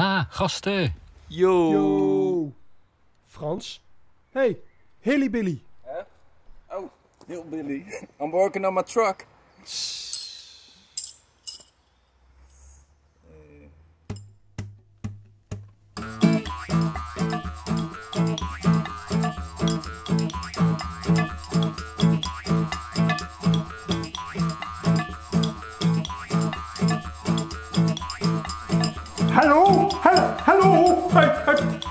Ha, gasten. Yo. Yo. Frans? Hey, Hilly Billy. Oh, hillbilly. I'm working on my truck.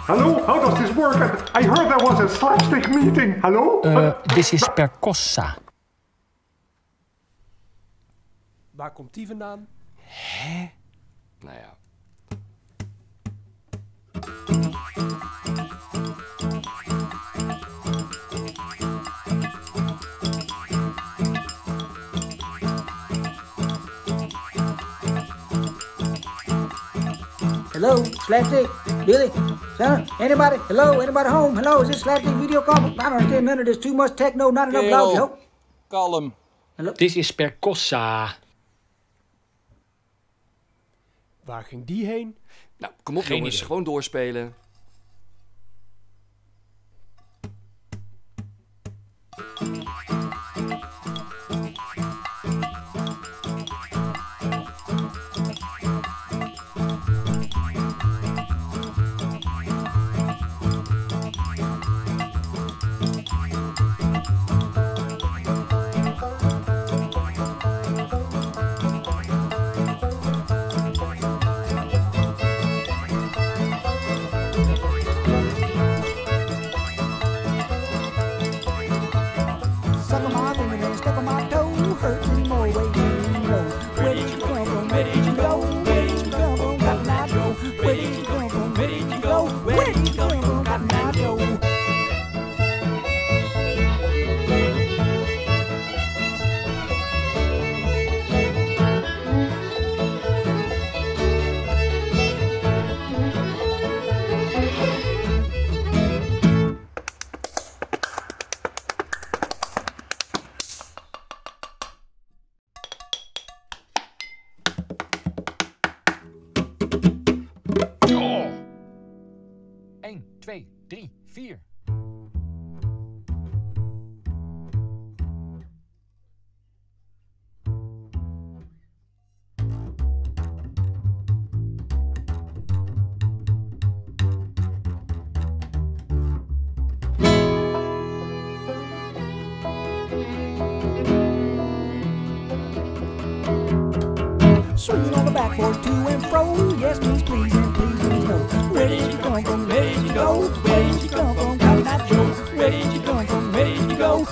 Hello? How does this work? I, heard there was a slapstick meeting. Hello? Uh, this is Percossa. Waar komt die vandaan? Nou ja. Hello, Slapstick, Billy, Santa, anybody? Hello, anybody home? Hello, is this Slapstick video call? I don't understand none of this. Too much techno, not enough loud. Help. kalm. This is Percossa. Waar ging die heen? Nou, kom op Geen jongens, idee. gewoon doorspelen. 1, 2, 3, 4. Swinging on the backboard to and fro. Yes, please, please, and please, please, no. Where did you come from?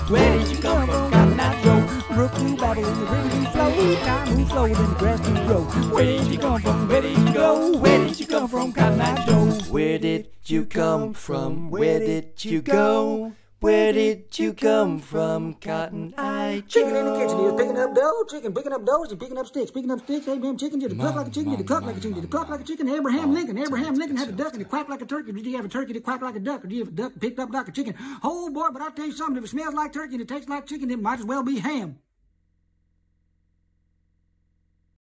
Where did you come from? Cotton Eye Joe. Brook to babble the river do flow. Time who flowed and the grass do grow. Where did you come from? Where did you go? Where did you come from? Cotton Eye Joe. Where did you come from? Where did you go? Where did you come from, Cotton Eye Joe? Chicken in the kitchen, he's picking up dough. Chicken picking up dough. He's picking up sticks. Picking up sticks. Abraham chicken. Did it cluck like a chicken? Did it cluck like a chicken? Did it cluck like a chicken? Abraham Lincoln. Abraham Lincoln had a duck and it quacked like a turkey. Did you have a turkey that quacked like a duck? Or did you have a duck picked up like a chicken? Oh boy, but I'll tell you something. If it smells like turkey and it tastes like chicken, it might as well be ham.